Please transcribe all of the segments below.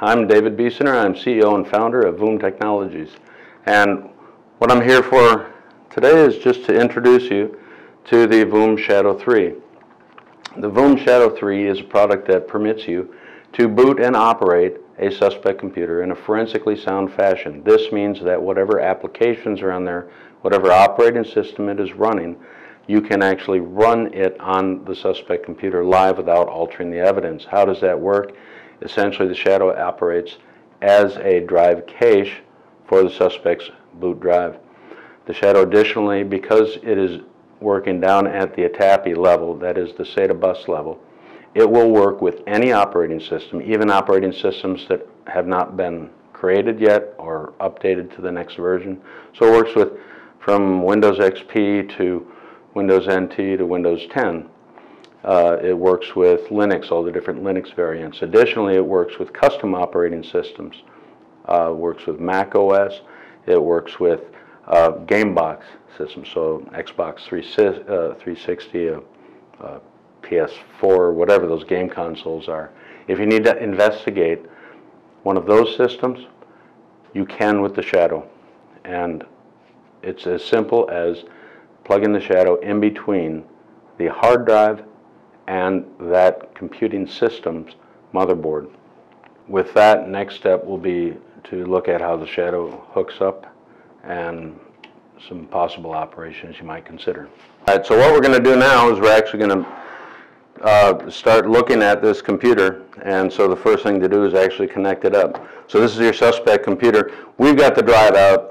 I'm David Biessener. I'm CEO and founder of Voom Technologies. And what I'm here for today is just to introduce you to the Voom Shadow 3. The Voom Shadow 3 is a product that permits you to boot and operate a suspect computer in a forensically sound fashion. This means that whatever applications are on there, whatever operating system it is running, you can actually run it on the suspect computer live without altering the evidence. How does that work? Essentially, the shadow operates as a drive cache for the suspect's boot drive. The shadow additionally, because it is working down at the ATAPI level, that is the SATA bus level, it will work with any operating system, even operating systems that have not been created yet or updated to the next version. So it works with from Windows XP to Windows NT to Windows 10. Uh, it works with Linux, all the different Linux variants. Additionally, it works with custom operating systems. Uh, works with Mac OS. It works with uh, GameBox systems, so Xbox 360, uh, uh, PS4, whatever those game consoles are. If you need to investigate one of those systems, you can with the Shadow. And it's as simple as plugging the shadow in between the hard drive and that computing system's motherboard. With that, next step will be to look at how the shadow hooks up and some possible operations you might consider. All right, so what we're going to do now is we're actually going to uh, start looking at this computer and so the first thing to do is actually connect it up. So this is your suspect computer. We've got the drive out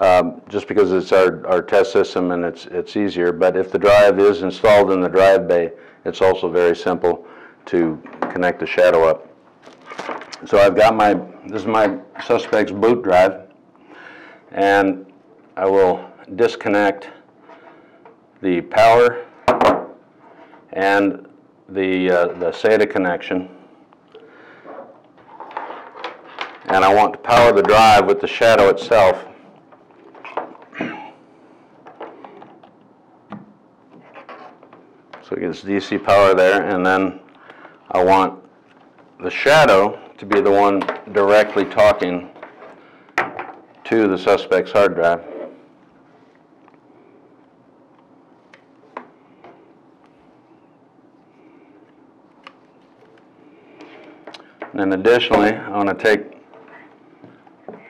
um, just because it's our, our test system and it's, it's easier. But if the drive is installed in the drive bay, it's also very simple to connect the shadow up. So I've got my, this is my suspect's boot drive, and I will disconnect the power and the, uh, the SATA connection. And I want to power the drive with the shadow itself. Gets DC power there, and then I want the shadow to be the one directly talking to the suspect's hard drive. And additionally, I want to take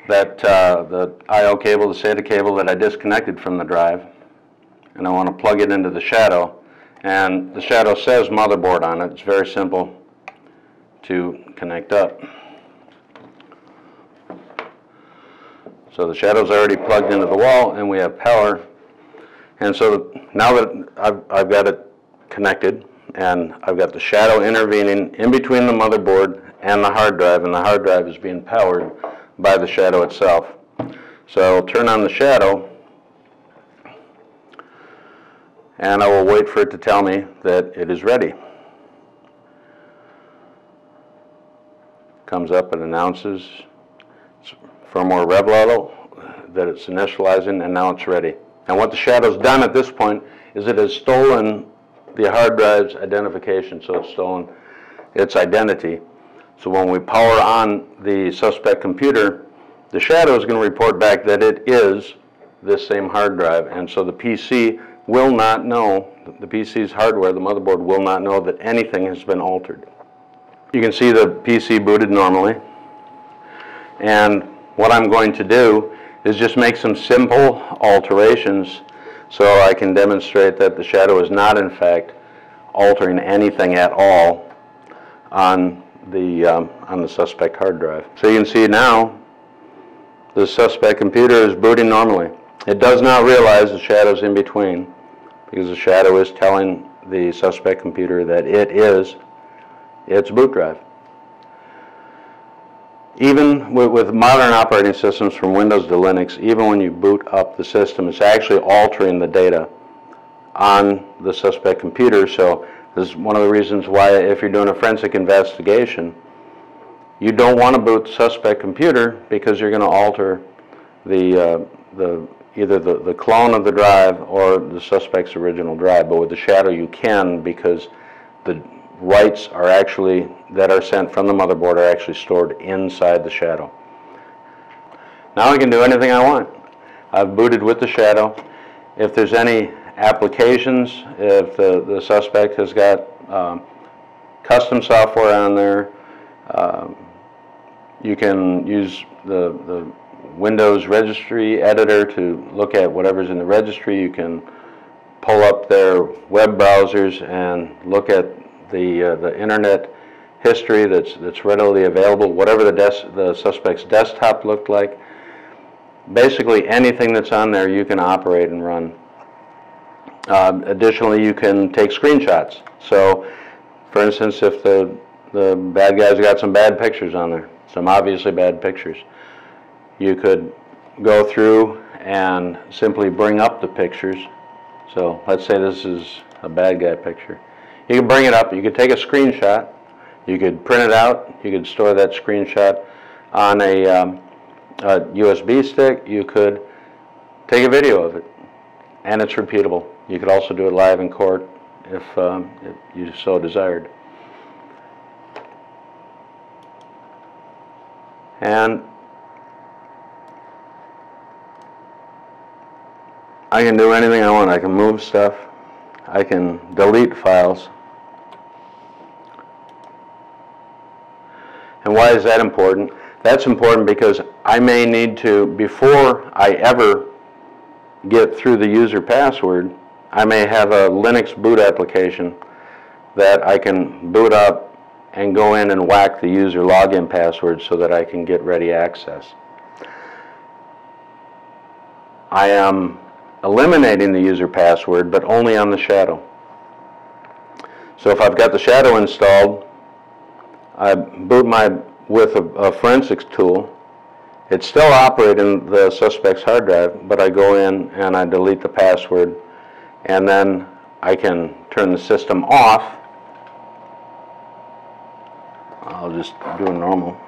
that uh, the I.O. cable, the SATA cable that I disconnected from the drive, and I want to plug it into the shadow and the shadow says motherboard on it. It's very simple to connect up. So the shadow's already plugged into the wall and we have power. And so now that I've, I've got it connected and I've got the shadow intervening in between the motherboard and the hard drive and the hard drive is being powered by the shadow itself. So I'll turn on the shadow and I will wait for it to tell me that it is ready. Comes up and announces firmware rev level that it's initializing and now it's ready. And what the shadow's done at this point is it has stolen the hard drive's identification, so it's stolen its identity. So when we power on the suspect computer, the shadow is going to report back that it is this same hard drive. And so the PC will not know, the PC's hardware, the motherboard will not know that anything has been altered. You can see the PC booted normally. And what I'm going to do is just make some simple alterations so I can demonstrate that the shadow is not in fact altering anything at all on the, um, on the suspect hard drive. So you can see now the suspect computer is booting normally. It does not realize the shadow's in between because the shadow is telling the suspect computer that it is its boot drive. Even with, with, modern operating systems from Windows to Linux, even when you boot up the system, it's actually altering the data on the suspect computer. So this is one of the reasons why if you're doing a forensic investigation, you don't want to boot the suspect computer because you're going to alter the, uh, the either the, the clone of the drive or the suspect's original drive. But with the shadow, you can because the, writes are actually, that are sent from the motherboard are actually stored inside the shadow. Now I can do anything I want. I've booted with the shadow. If there's any applications, if the, the suspect has got um, custom software on there, um, you can use the, the Windows registry editor to look at whatever's in the registry. You can pull up their web browsers and look at the, uh, the internet history that's, that's readily available, whatever the, the suspect's desktop looked like. Basically, anything that's on there you can operate and run. Um, additionally, you can take screenshots. So, for instance, if the, the bad guy's got some bad pictures on there, some obviously bad pictures, you could go through and simply bring up the pictures. So let's say this is a bad guy picture. You could bring it up, you could take a screenshot, you could print it out, you could store that screenshot on a, um, a USB stick, you could take a video of it, and it's repeatable. You could also do it live in court if, um, if you so desired. And I can do anything I want. I can move stuff. I can delete files. And why is that important? That's important because I may need to, before I ever get through the user password, I may have a Linux boot application that I can boot up and go in and whack the user login password so that I can get ready access. I am eliminating the user password, but only on the shadow. So if I've got the shadow installed, I boot my with a, a forensics tool. It's still operating the suspect's hard drive, but I go in and I delete the password, and then I can turn the system off. I'll just do a normal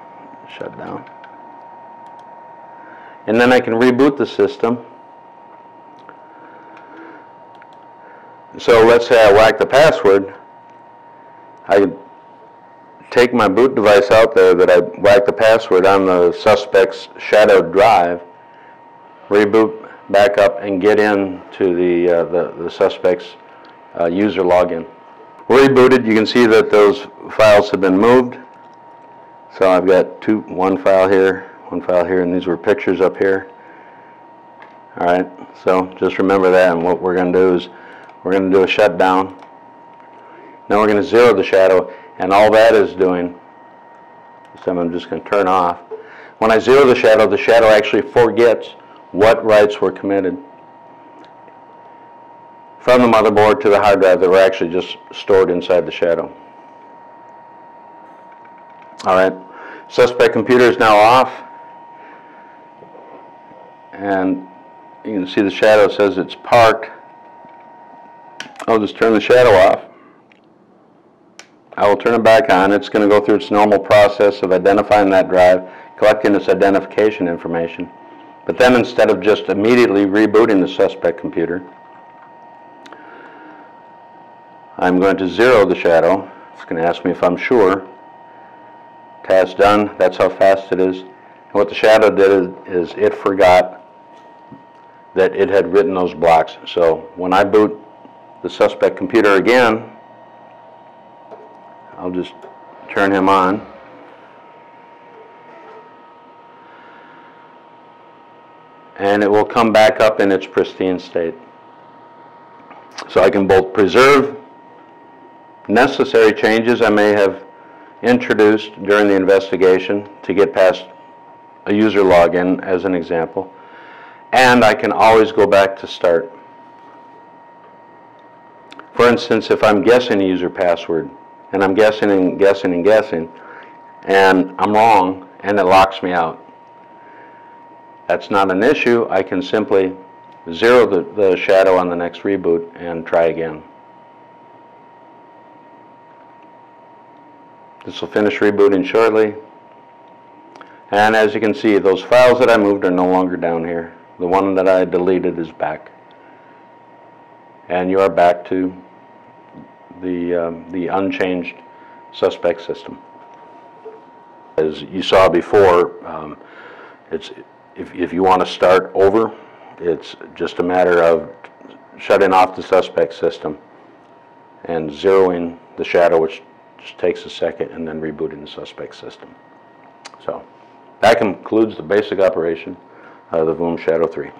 shutdown. And then I can reboot the system So let's say I whack the password. I take my boot device out there that I whacked the password on the suspect's shadowed drive, reboot back up, and get into the, uh, the, the, suspect's uh, user login. Rebooted, you can see that those files have been moved. So I've got two, one file here, one file here, and these were pictures up here. All right, so just remember that, and what we're going to do is we're going to do a shutdown. Now we're going to zero the shadow, and all that is doing, so I'm just going to turn off. When I zero the shadow, the shadow actually forgets what writes were committed from the motherboard to the hard drive that were actually just stored inside the shadow. All right, suspect computer is now off, and you can see the shadow says it's parked. I'll just turn the shadow off. I will turn it back on. It's going to go through its normal process of identifying that drive, collecting its identification information. But then instead of just immediately rebooting the suspect computer, I'm going to zero the shadow. It's going to ask me if I'm sure. Task done. That's how fast it is. And what the shadow did is, is it forgot that it had written those blocks. So when I boot the suspect computer again. I'll just turn him on. And it will come back up in its pristine state. So I can both preserve necessary changes I may have introduced during the investigation to get past a user login as an example, and I can always go back to start. For instance, if I'm guessing a user password, and I'm guessing and guessing and guessing, and I'm wrong, and it locks me out. That's not an issue. I can simply zero the, the shadow on the next reboot and try again. This will finish rebooting shortly. And as you can see, those files that I moved are no longer down here. The one that I deleted is back. And you are back to the, um, the unchanged suspect system. As you saw before, um, it's, if, if you want to start over, it's just a matter of shutting off the suspect system and zeroing the shadow, which just takes a second, and then rebooting the suspect system. So, that concludes the basic operation of the VOOM Shadow 3.